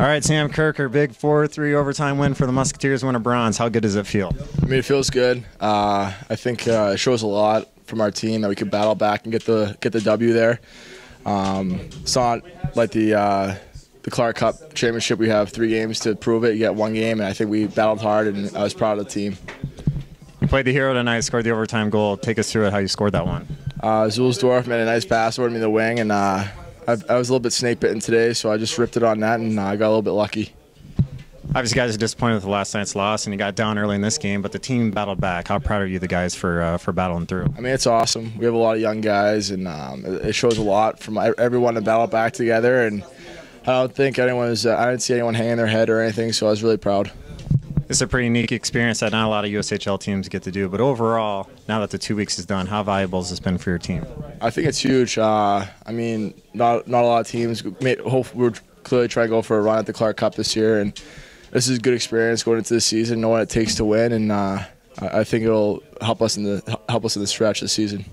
All right, Sam Kurker, big 4 3 overtime win for the Musketeers, win a bronze. How good does it feel? I mean, it feels good. Uh, I think uh, it shows a lot from our team that we could battle back and get the get the W there. Um, it's not like the uh, the Clark Cup championship. We have three games to prove it. You get one game, and I think we battled hard, and I was proud of the team. You played the hero tonight, scored the overtime goal. Take us through it, how you scored that one. Uh, Zulsdorf made a nice pass over me in the wing, and uh, I, I was a little bit snake bitten today, so I just ripped it on that, and I uh, got a little bit lucky. Obviously, guys are disappointed with the last night's loss, and you got down early in this game, but the team battled back. How proud are you, the guys, for uh, for battling through? I mean, it's awesome. We have a lot of young guys, and um, it shows a lot from everyone to battle back together. And I don't think anyone was, uh, I didn't see anyone hanging their head or anything, so I was really proud. It's a pretty unique experience that not a lot of USHL teams get to do. But overall, now that the two weeks is done, how valuable has this been for your team? I think it's huge. Uh, I mean, not not a lot of teams. We're clearly trying to go for a run at the Clark Cup this year, and this is a good experience going into the season, knowing what it takes to win, and uh, I think it'll help us in the help us in the stretch this season.